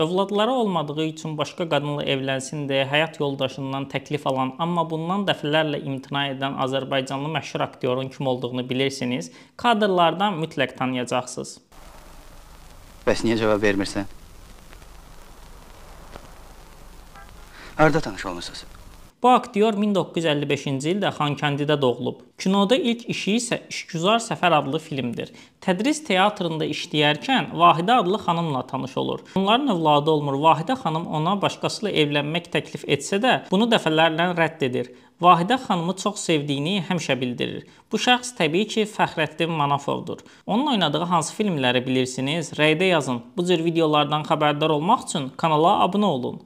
Övladları olmadığı üçün başqa qadınla evlənsin deyə həyat yoldaşından təklif alan, amma bundan dəfələrlə imtina edən Azərbaycanlı məşhur aktyorun kim olduğunu bilirsiniz. Kadrlardan mütləq tanıyacaqsınız. Bəs niyə cavab vermirsən? Harda tanış olmusunuz? Bu aktyor 1955-ci ildə Xankəndidə doğulub. Kinoda ilk işi isə İşgüzar Səfər adlı filmdir. Tədris teatrında işləyərkən Vahidə adlı xanımla tanış olur. Onların övladı olmur. Vahidə xanım ona başqası ilə evlənmək təklif etsə də, bunu dəfələrlə rədd edir. Vahidə xanımı çox sevdiyini həmişə bildirir. Bu şəxs təbii ki, Fəxrəddin Manafovdur. Onun oynadığı hansı filmləri bilirsiniz? Rəydə yazın. Bu cür videolardan xəbərdar olmaq üçün kanala abunə olun.